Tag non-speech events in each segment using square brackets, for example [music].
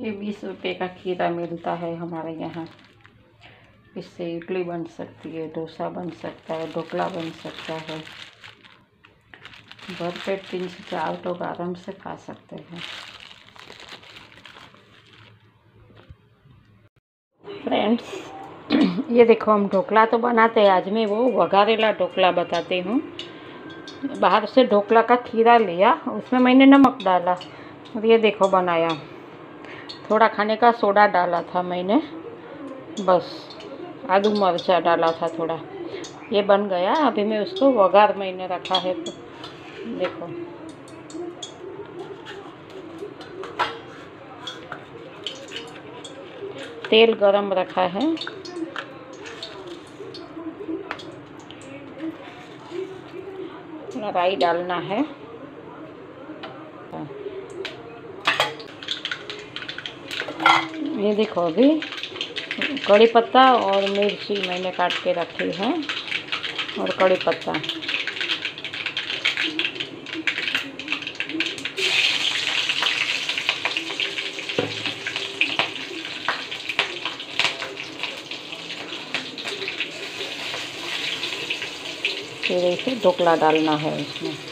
ये बीस रुपए का खीरा मिलता है हमारे यहाँ। इससे इडली बन सकती है, डोसा बन सकता है, ढोकला बन सकता है। भर पेट तीन से चार लोग आराम से खा सकते हैं। फ्रेंड्स, [clears throat] ये देखो हम ढोकला तो बनाते हैं। आज मैं वो वघारेला ढोकला बताती हूँ। बाहर से ढोकला का खीरा लिया, उसमें मैंने नमक डाला और ये देखो बनाया। थोड़ा खाने का सोडा डाला था मैंने, बस, आलू मरचा डाला था थोड़ा। ये बन गया, अभी मैं उसको वगार मैंने रखा है। तो देखो। तेल गरम रखा है। राई डालना है। ये देखो अभी कड़ी पत्ता और मिर्ची मैंने काट के रखी है और कड़ी पत्ता। फिर इसे ढोकला डालना है इसमें।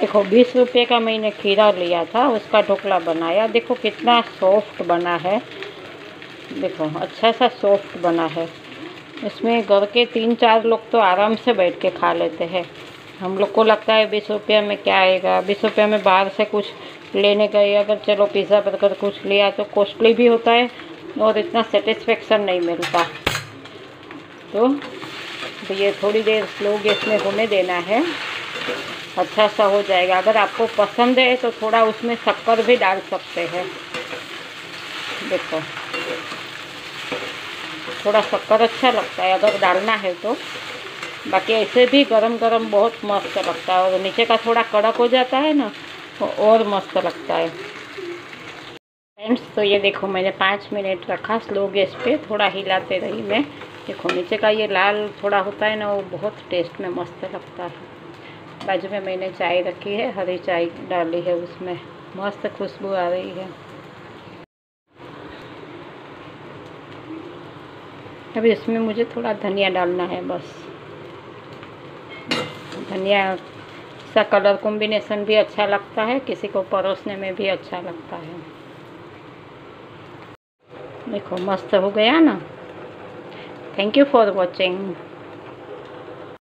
देखो बीस रुपये का मैंने खीरा लिया था उसका ढोकला बनाया। देखो कितना सॉफ्ट बना है। देखो अच्छा सा सॉफ्ट बना है। इसमें घर के तीन चार लोग तो आराम से बैठ के खा लेते हैं। हम लोग को लगता है बीस रुपये में क्या आएगा? बीस रुपये में बाहर से कुछ लेने गए अगर चलो पिज़्ज़ा बर्गर कुछ लिया तो कॉस्टली भी होता है और इतना सेटिस्फेक्शन नहीं मिलता। तो, तो ये थोड़ी देर स्लो गैस में होने देना है। अच्छा सा हो जाएगा। अगर आपको पसंद है तो थोड़ा उसमें शक्कर भी डाल सकते हैं। देखो। थोड़ा शक्कर अच्छा लगता है अगर डालना है तो। बाकी ऐसे भी गरम गरम बहुत मस्त लगता है और नीचे का थोड़ा कड़क हो जाता है ना तो और मस्त लगता है। फ्रेंड्स तो ये देखो मैंने पाँच मिनट रखा स्लो गैस पे, थोड़ा हिलाते रही मैं। देखो, नीचे का ये लाल थोड़ा होता है ना, वो बहुत टेस्ट में मस्त लगता है। बाजू में मैंने चाय रखी है, हरी चाय डाली है उसमें। मस्त खुशबू आ रही है। अभी इसमें मुझे थोड़ा धनिया डालना है बस। धनिया सा कलर कॉम्बिनेशन भी अच्छा लगता है, किसी को परोसने में भी अच्छा लगता है। देखो, मस्त हो गया ना। थैंक यू फॉर वॉचिंग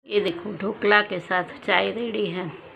ये देखो ढोकला के साथ चाय रेडी है।